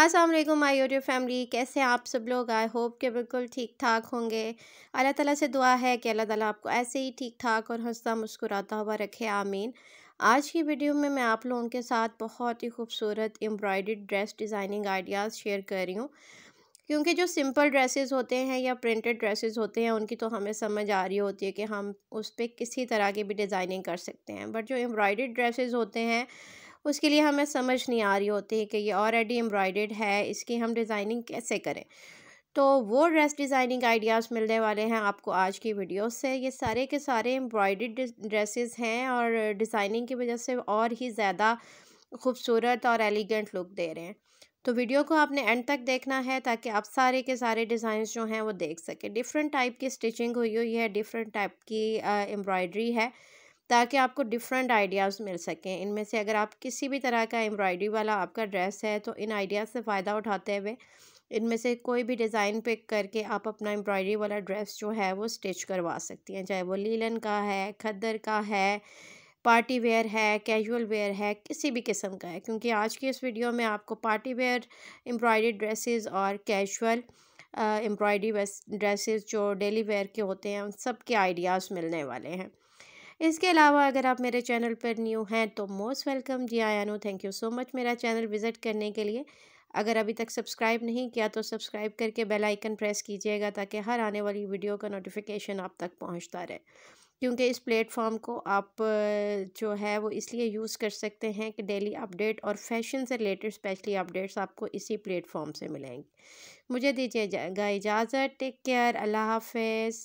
अस्सलाम my YouTube family. कैसे हैं आप सब लोग? आई होप के बिल्कुल ठीक ठाक होंगे। अल्लाह ताला से दुआ है कि अल्लाह ताला आपको ऐसे ही ठीक ठाक और हंसता मुस्कुराता हुआ रखे। आमीन। आज की वीडियो में मैं आप लोगों के साथ बहुत ही खूबसूरत एम्ब्रॉयड ड्रेस डिज़ाइनिंग आइडियाज़ शेयर कर रही हूँ। क्योंकि जो सिंपल ड्रेसेस होते हैं या प्रिंटेड ड्रेसेस होते हैं, उनकी तो हमें समझ आ रही होती है कि हम उस पर किसी तरह की भी डिज़ाइनिंग कर सकते हैं। बट जो एम्ब्रॉयड ड्रेसेस होते हैं उसके लिए हमें समझ नहीं आ रही होती कि ये ऑलरेडी एम्ब्रॉयड है, इसकी हम डिज़ाइनिंग कैसे करें? तो वो ड्रेस डिज़ाइनिंग आइडियाज़ मिलने वाले हैं आपको आज की वीडियो से। ये सारे के सारे एम्ब्रॉयड ड्रेसेस हैं और डिज़ाइनिंग की वजह से और ही ज़्यादा खूबसूरत और एलिगेंट लुक दे रहे हैं। तो वीडियो को आपने एंड तक देखना है ताकि आप सारे के सारे डिज़ाइन जो हैं वो देख सकें। डिफरेंट टाइप की स्टिचिंग हुई हुई है डिफरेंट टाइप की एम्ब्रॉयडरी है। ताकि आपको डिफरेंट आइडियाज़ मिल सकें। इनमें से अगर आप किसी भी तरह का एम्ब्रॉयडरी वाला आपका ड्रेस है तो इन आइडियाज़ से फ़ायदा उठाते हुए इनमें से कोई भी डिज़ाइन पिक करके आप अपना एम्ब्रॉयडरी वाला ड्रेस जो है, वो स्टिच करवा सकती हैं। चाहे वो लीलन का है, खद्दर का है, पार्टी वेयर है, कैजुअल वेयर है, किसी भी किस्म का है। क्योंकि आज की इस वीडियो में आपको पार्टी वेयर एम्ब्रॉयडरी ड्रेसेस और कैजुअल एम्ब्रॉयडरी ड्रेसेस जो डेली वेयर के होते हैं, उन सब के आइडियाज़ मिलने वाले हैं। इसके अलावा अगर आप मेरे चैनल पर न्यू हैं तो मोस्ट वेलकम। जी आया no thank you so much मेरा चैनल विज़िट करने के लिए। अगर अभी तक सब्सक्राइब नहीं किया तो सब्सक्राइब करके बेल आइकन प्रेस कीजिएगा ताकि हर आने वाली वीडियो का नोटिफिकेशन आप तक पहुँचता रहे। क्योंकि इस प्लेटफॉर्म को आप, जो है, वो इसलिए यूज़ कर सकते हैं कि डेली अपडेट और फ़ैशन से रिलेटेड स्पेशली अपडेट्स आपको इसी प्लेटफॉर्म से मिलेंगे। मुझे दीजिएगा इजाज़त। Take care. अल्लाह हाफिज़।